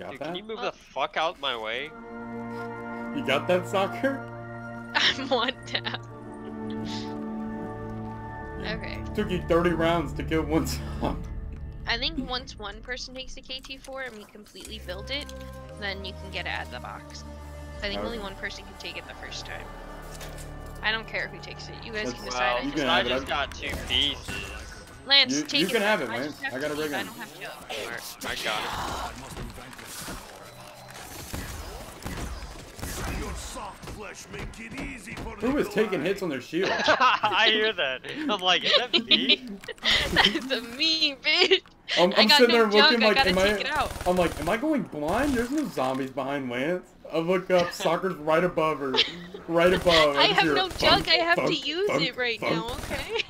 got Dude, that? can you move the fuck out my way? You got that soccer? I'm one down. Okay. Took you 30 rounds to kill one zombie. I think once one person takes the KT4 and we completely build it, then you can get it out of the box. I think only one person can take it the first time. I don't care who takes it. You guys That's- can Well, decide. I just- can I just got two pieces. Lance, You- take you it. can have it, I Lance. just I got to a rig leave. I on. don't have Joe. Alright, I got it. Who is taking hits on their shield? I hear that. I'm like, is that me? That's a mean bitch. I'm, I I'm sitting no there looking I like, gotta am take it I? out. I'm like, am I going blind? There's no zombies behind Lance. I look up, soccer's right above her, right above. I have hear no thunk, junk. I have to use thunk, it right thunk. now. Okay.